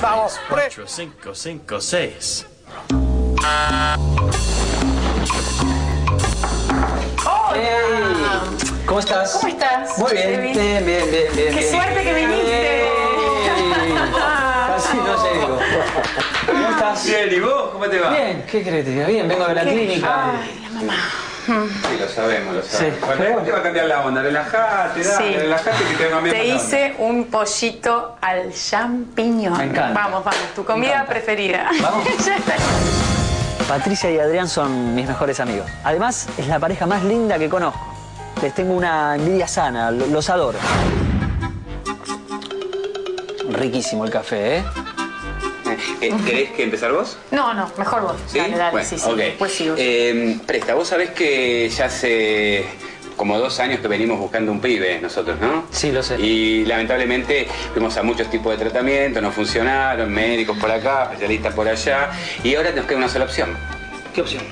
Vamos, pre. 4, 5, 5, 6. ¿Cómo estás? ¿Cómo estás? Muy bien, bien, bien, bien, bien. ¡Qué bien. suerte que viniste! Casi no llego. ¿Cómo estás? Bien, ¿y vos? ¿Cómo te va? Bien, ¿qué crees? Bien, vengo de la clínica. Ay, la mamá. Sí, lo sabemos, lo sabemos. Sí. Bueno, después te va a cambiar la onda. Relajate, dale, Sí. relajate que te va a Te hice un pollito al champiñón. Me encanta. Vamos, vamos, tu comida preferida. Vamos. ya está. Patricia y Adrián son mis mejores amigos. Además, es la pareja más linda que conozco. Les tengo una envidia sana, lo- los adoro. Riquísimo el café, ¿eh? Eh, ¿Querés que empezar vos? No, no, mejor vos. ¿Sí? Dale, dale, Bueno, sí, sí. ok. Después sigo. Eh, presta, vos sabés que ya hace como dos años que venimos buscando un pibe nosotros, ¿no? Sí, lo sé. Y lamentablemente fuimos a muchos tipos de tratamientos, no funcionaron, médicos por acá, especialistas por allá, y ahora nos queda una sola opción. ¿Qué opción?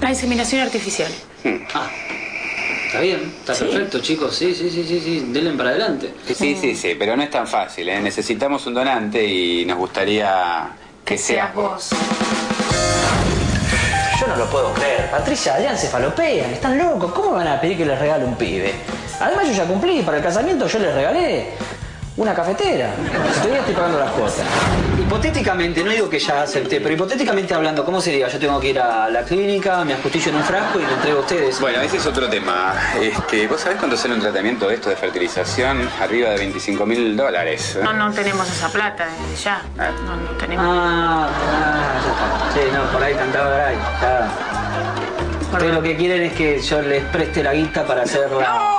La inseminación artificial. Ah, está bien, está perfecto, chicos. Sí, sí, sí, sí, sí. Denle para adelante. Sí, sí, sí, pero no es tan fácil, ¿eh? Necesitamos un donante y nos gustaría que seas vos. Yo no lo puedo creer. Patricia, Adrián se falopean, están locos. ¿Cómo van a pedir que les regale un pibe? Además, yo ya cumplí. Para el casamiento yo les regalé una cafetera. Si todavía estoy pagando las cuotas. Hipotéticamente, no digo que ya acepté, pero hipotéticamente hablando, ¿cómo sería? Yo tengo que ir a la clínica, me ajustillo en un frasco y lo entrego a ustedes. Bueno, ese es otro tema. Este, ¿Vos sabés cuánto sale un tratamiento de esto de fertilización? Arriba de 25 mil dólares. No, no tenemos esa plata desde ya. No, no tenemos. Ah, ah, ya está. Sí, no, por ahí cantaba Garay. Ya. Ustedes lo que quieren es que yo les preste la guita para hacer la...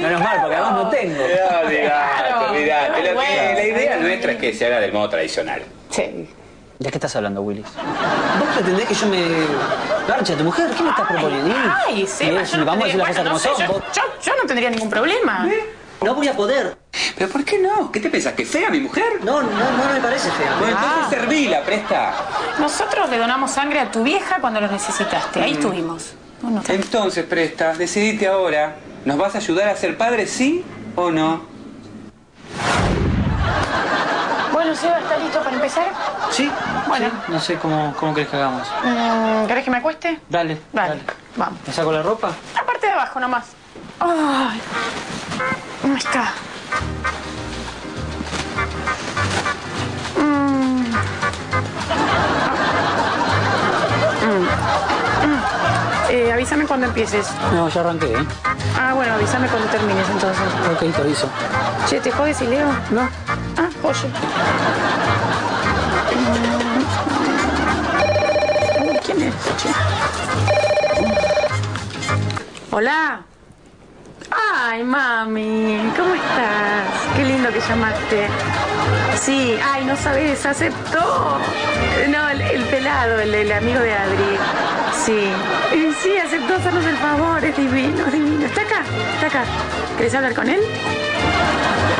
Menos mal, porque además no tengo. No, olvidate, olvidate. Bueno, la idea sí. nuestra es que se haga del modo tradicional. Sí. ¿De qué estás hablando, Willis? ¿Vos pretendés que yo me garche a tu mujer? ¿Qué me estás proponiendo? Ay, Sí, yo no vamos a decir las cosas como no son. yo, Vos- yo- yo no tendría ningún problema. No voy a poder. ¿Pero por qué no? ¿Qué te pensás? ¿Que es fea mi mujer? No, no, no me parece fea. Bueno, Ah. entonces servila, presta. Nosotros le donamos sangre a tu vieja cuando lo necesitaste. Ahí estuvimos. No, no. Entonces, presta, decidite ahora. ¿Nos vas a ayudar a ser padres, sí o no? Bueno, Seba, ¿está listo para empezar? Sí, Bueno. sí, no sé cómo, cómo querés que hagamos. Mm, ¿Querés que me acueste? Dale, Dale, dale. vamos. ¿Me saco la ropa? La parte de abajo nomás. Ay, ¿cómo está? Eh, avísame cuando empieces. No, ya arranqué, ¿eh? Ah, bueno, avísame cuando termines entonces. Ok, te aviso. Che, ¿te jodes y leo? No. Ah, oye. Uy, ¿Quién es? Che. Hola. Ay, mami, ¿cómo estás? Qué lindo que llamaste. Sí, ay, no sabes, aceptó. No, el, el pelado, el, el amigo de Adri. Sí. Sí, aceptó hacernos el favor, es divino, es divino. ¿Está acá? ¿Está acá? ¿Querés hablar con él?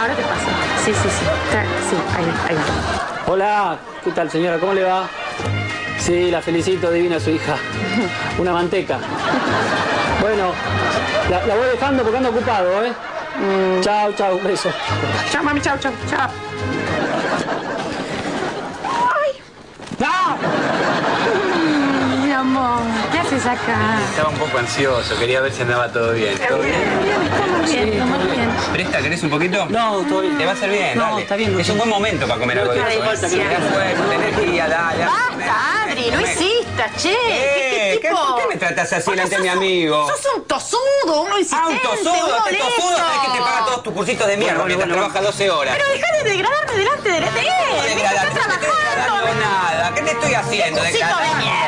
Ahora te paso. Sí, sí, sí. Está- sí, ahí, ahí va. Hola, ¿qué tal señora? ¿Cómo le va? Sí, la felicito, divina su hija. Una manteca. Bueno, la, la voy dejando porque ando ocupado, ¿eh? Chao, chao, un beso. Chao, mami, chao, chao, chao. ¡Ah! ¿Qué haces acá? Estaba un poco ansioso, quería ver si andaba todo bien. ¿Todo bien? Bien, bien, estamos bien. Presta, ¿querés un poquito? No, estoy... Te va a hacer bien, No, dale. está bien, Es un buen momento para comer algo de eso. ¿eh? Te fuerza, energía, dale. Basta, Adri, no insistas, che. Eh, ¿Qué, qué tipo? ¿Por qué me tratas así delante de mi amigo? Sos un tosudo, uno insistente, Ah, un tosudo, un este tosudo, sabes que te paga todos tus cursitos de mierda Bueno, mientras bueno, trabaja 12 horas. Pero dejá de degradarme delante de, de él. ¿Cómo Viste, degradarte? está No te estoy degradando trabajando. nada. ¿Qué te estoy haciendo? Cursito de mierda. Es un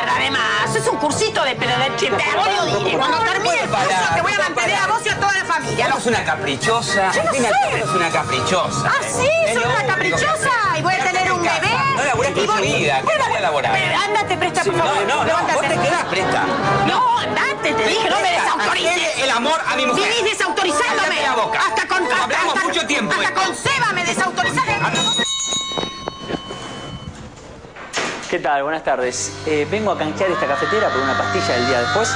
cursito de pero de che, te voy a Cuando termine el curso te voy a no mantener a vos y a toda la familia. Sos una caprichosa. Yo no sé. sos una caprichosa. Ah, sí, Es soy una caprichosa y voy a tener en un bebé. No laburás tu vida. ¿Qué voy a laburar? pero Ándate, presta, Sí, por favor. No, no, no. Vos te quedás, presta. No, andate, te dije, no me desautorices. el amor a mi mujer. Vivís desautorizándome. La boca. Hasta con hablamos mucho tiempo Hasta con ¿Qué tal? Buenas tardes. Eh, vengo a canjear esta cafetera por una pastilla del día después.